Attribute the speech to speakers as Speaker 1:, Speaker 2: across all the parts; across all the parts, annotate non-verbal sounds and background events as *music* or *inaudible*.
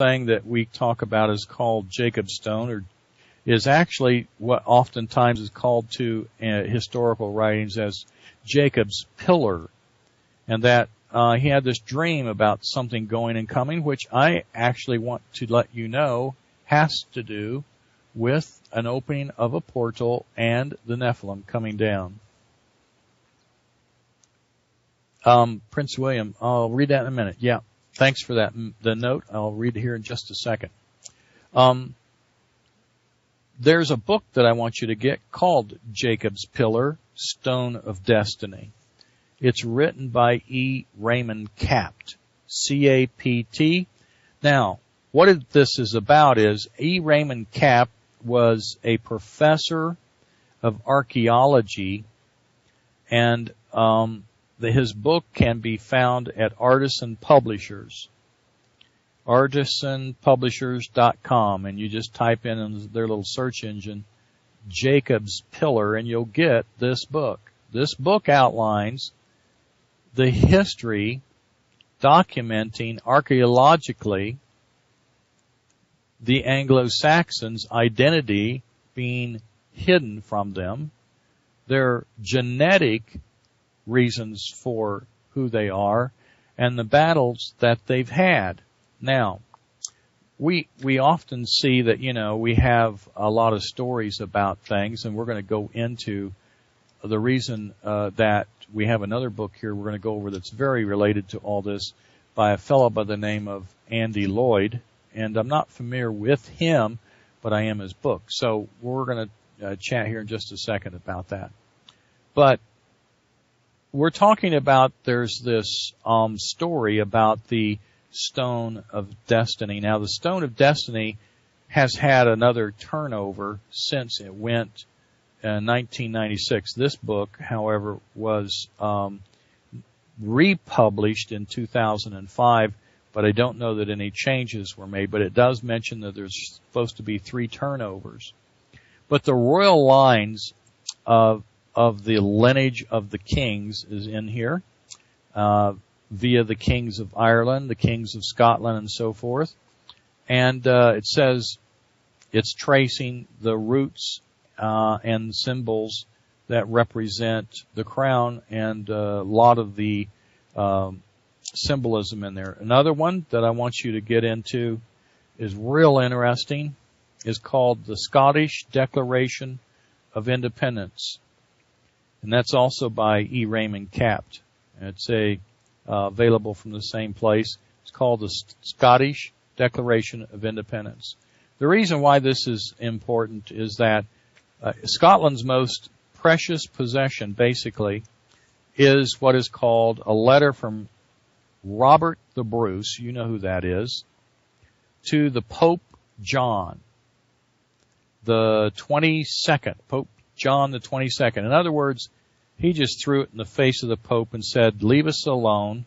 Speaker 1: thing that we talk about is called Jacob's Stone or is actually what oftentimes is called to uh, historical writings as Jacob's Pillar. And that uh, he had this dream about something going and coming, which I actually want to let you know has to do with an opening of a portal and the Nephilim coming down. Um, Prince William, I'll read that in a minute. Yeah, thanks for that. The note, I'll read here in just a second. Um, there's a book that I want you to get called Jacob's Pillar, Stone of Destiny. It's written by E. Raymond Capt, C-A-P-T. Now, what this is about is E. Raymond Capt was a professor of archaeology and um, his book can be found at Artisan Publishers. ArtisanPublishers.com and you just type in, their little search engine Jacob's Pillar and you'll get this book. This book outlines the history documenting archaeologically the Anglo-Saxons' identity being hidden from them, their genetic reasons for who they are, and the battles that they've had. Now, we we often see that you know we have a lot of stories about things, and we're going to go into the reason uh, that we have another book here we're going to go over that's very related to all this by a fellow by the name of Andy Lloyd, and I'm not familiar with him, but I am his book. So we're going to uh, chat here in just a second about that. But we're talking about there's this um, story about the stone of destiny. Now, the stone of destiny has had another turnover since it went in 1996. This book, however, was um, republished in 2005, but I don't know that any changes were made. But it does mention that there's supposed to be three turnovers. But the royal lines of of the lineage of the kings is in here, uh, via the kings of Ireland, the kings of Scotland, and so forth. And uh, it says it's tracing the roots uh, and symbols that represent the crown and uh, a lot of the um, symbolism in there. Another one that I want you to get into is real interesting. Is called the Scottish Declaration of Independence and that's also by E. Raymond Capt. It's a uh, available from the same place. It's called the Scottish Declaration of Independence. The reason why this is important is that uh, Scotland's most precious possession, basically, is what is called a letter from Robert the Bruce, you know who that is, to the Pope John, the 22nd, Pope John the 22nd. In other words, he just threw it in the face of the Pope and said, leave us alone.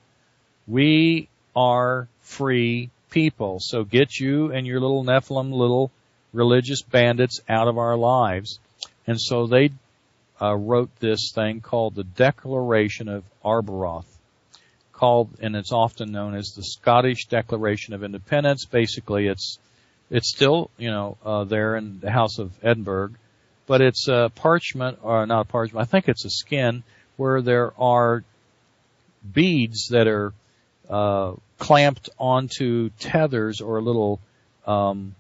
Speaker 1: We are free people. So get you and your little Nephilim little religious bandits out of our lives. And so they uh, wrote this thing called the Declaration of Arbroath, called, and it's often known as the Scottish Declaration of Independence. Basically, it's it's still you know uh, there in the House of Edinburgh, but it's a parchment or not parchment. I think it's a skin where there are beads that are uh, clamped onto tethers or little um,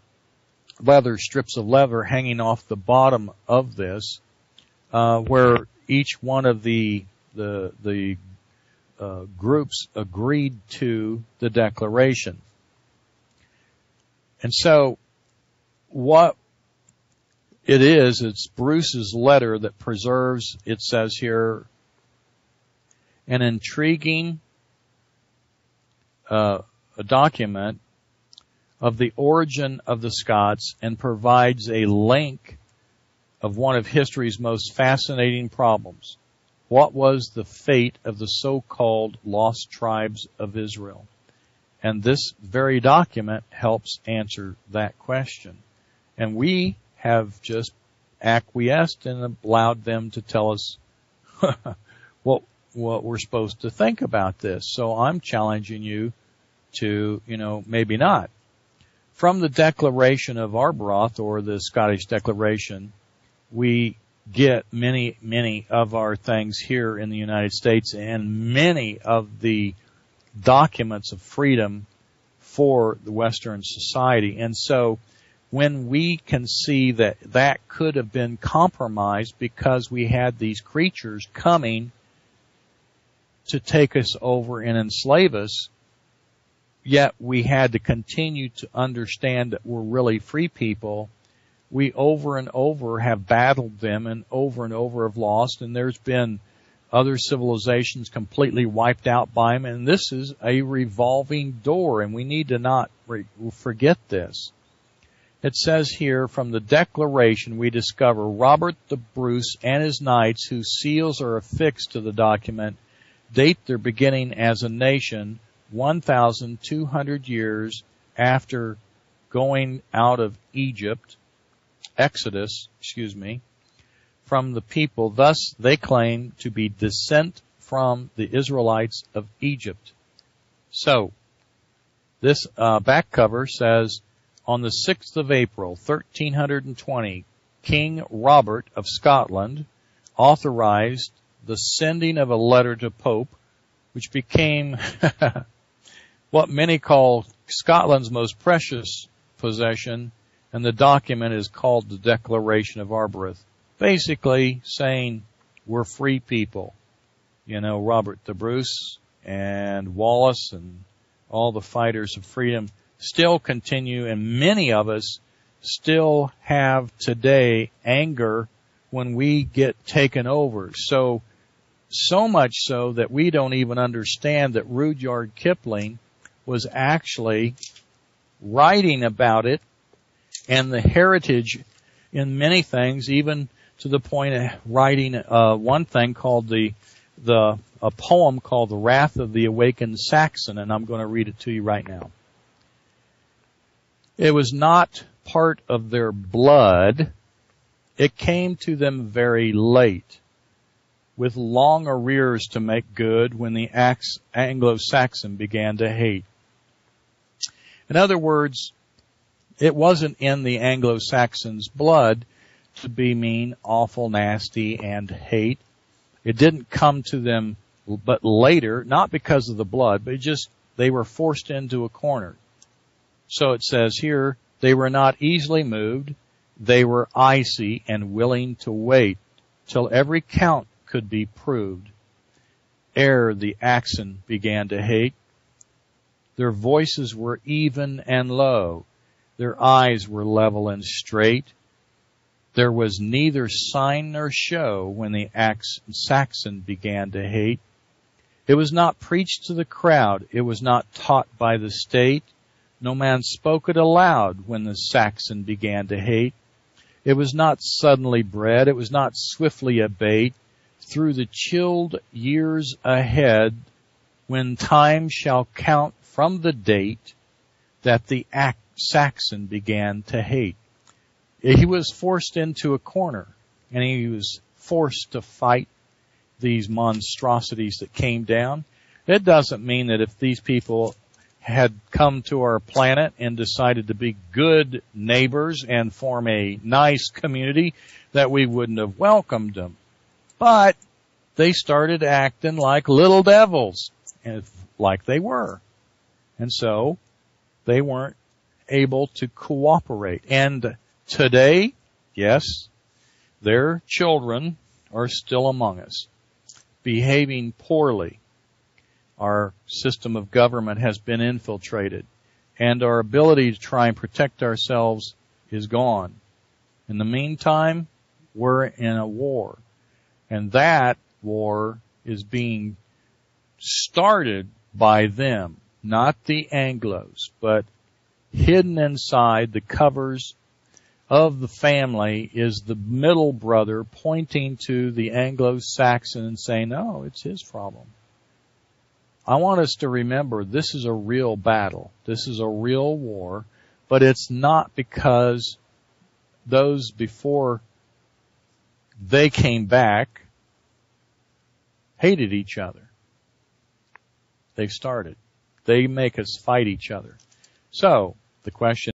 Speaker 1: leather strips of leather hanging off the bottom of this, uh, where each one of the the the uh, groups agreed to the declaration. And so, what it is. It's Bruce's letter that preserves, it says here, an intriguing uh, document of the origin of the Scots and provides a link of one of history's most fascinating problems. What was the fate of the so-called lost tribes of Israel? And this very document helps answer that question. And we have just acquiesced and allowed them to tell us *laughs* what what we're supposed to think about this. So I'm challenging you to, you know, maybe not. from the Declaration of Arbroath or the Scottish Declaration, we get many, many of our things here in the United States and many of the documents of freedom for the Western society. And so when we can see that that could have been compromised because we had these creatures coming to take us over and enslave us, yet we had to continue to understand that we're really free people. We over and over have battled them and over and over have lost and there's been other civilizations completely wiped out by them and this is a revolving door and we need to not re- forget this. It says here from the declaration we discover Robert the Bruce and his knights whose seals are affixed to the document date their beginning as a nation 1,200 years after going out of Egypt, Exodus, excuse me, from the people. Thus they claim to be descent from the Israelites of Egypt. So, this uh, back cover says on the 6th of April, 1320, King Robert of Scotland authorized the sending of a letter to Pope, which became *laughs* what many call Scotland's most precious possession, and the document is called the Declaration of Arbroath. Basically saying we're free people. You know, Robert the Bruce and Wallace and all the fighters of freedom still continue and many of us still have today anger when we get taken over. So, so much so that we don't even understand that Rudyard Kipling was actually writing about it and the heritage in many things, even to the point of writing uh, one thing called the the a poem called "The Wrath of the Awakened Saxon," and I'm going to read it to you right now. It was not part of their blood. It came to them very late, with long arrears to make good when the Anglo-Saxon began to hate. In other words, it wasn't in the Anglo-Saxons' blood to be mean, awful, nasty, and hate. It didn't come to them but later, not because of the blood, but just they were forced into a corner. So it says here, they were not easily moved. They were icy and willing to wait till every count could be proved. Ere the Saxon began to hate, their voices were even and low. Their eyes were level and straight. There was neither sign nor show when the Saxon began to hate. It was not preached to the crowd. It was not taught by the state. No man spoke it aloud when the Saxon began to hate. It was not suddenly bred. It was not swiftly abate. Through the chilled years ahead, when time shall count from the date that the Saxon began to hate. He was forced into a corner and he was forced to fight these monstrosities that came down. It doesn't mean that if these people had come to our planet and decided to be good neighbors and form a nice community that we wouldn't have welcomed them. But they started acting like little devils, like they were. And so they weren't able to cooperate. And today, yes, their children are still among us, behaving poorly, our system of government has been infiltrated and our ability to try and protect ourselves is gone. In the meantime, we're in a war and that war is being started by them, not the Anglos, but hidden inside the covers of the family is the middle brother pointing to the Anglo-Saxon and saying, no, it's his problem. I want us to remember this is a real battle. This is a real war, but it's not because those before they came back hated each other. They started. They make us fight each other. So, the question